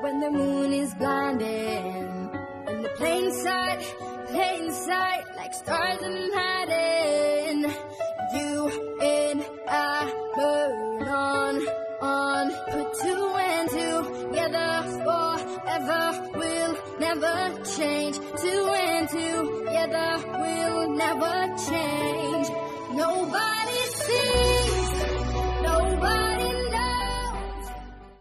when the moon is blinding. In the plain sight, plain sight, like stars in hiding. You and I burn on, on, put two and two together forever. We'll never change. Two and two together, we'll never change.